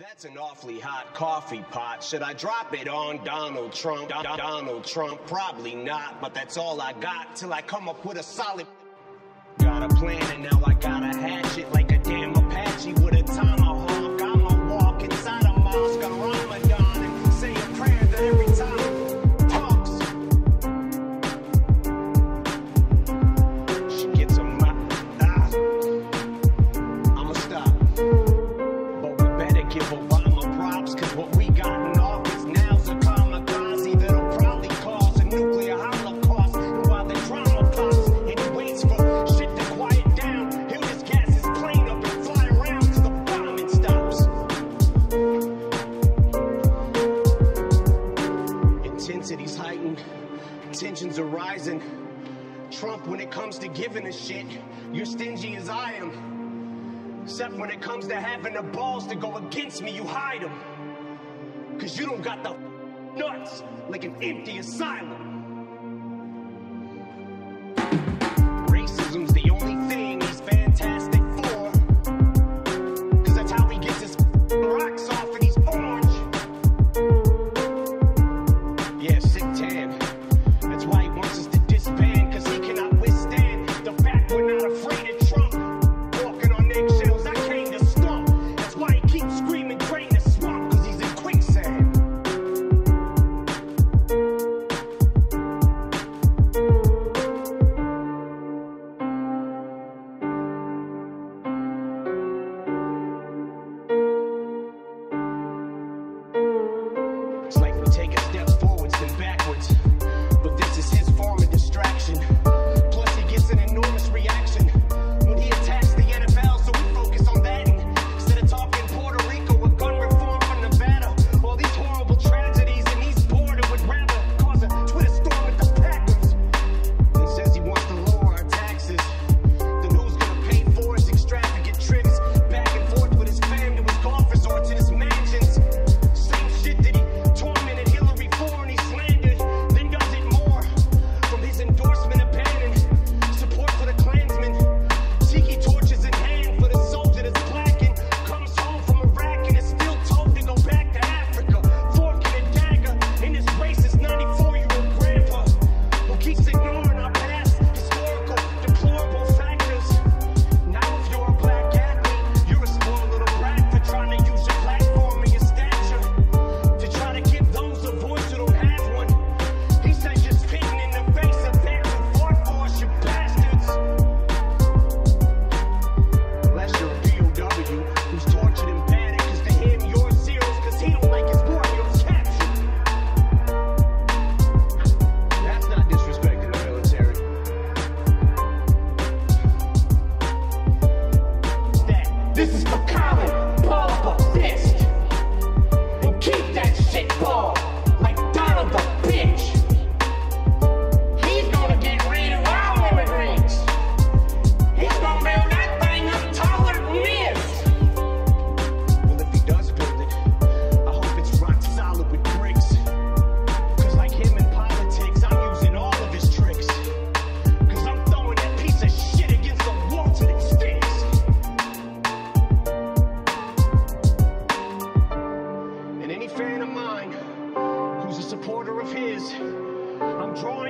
That's an awfully hot coffee pot. Should I drop it on Donald Trump? Donald Trump? Probably not, but that's all I got till I come up with a solid. Got a plan and now I gotta hatch it like a damn Tensions are rising. Trump, when it comes to giving a shit, you're stingy as I am. Except when it comes to having the balls to go against me, you hide them. Cause you don't got the nuts like an empty asylum.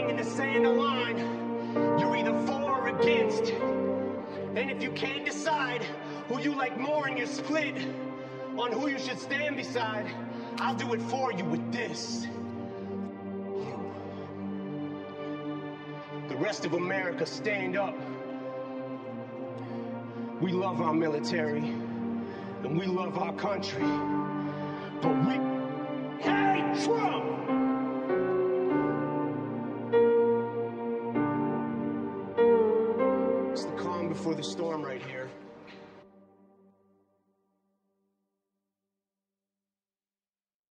drawing in the sand a line. You're either for or against. And if you can't decide who you like more and you're split on who you should stand beside, I'll do it for you with this. You. The rest of America, stand up. We love our military and we love our country, but we hate Trump! before the storm right here.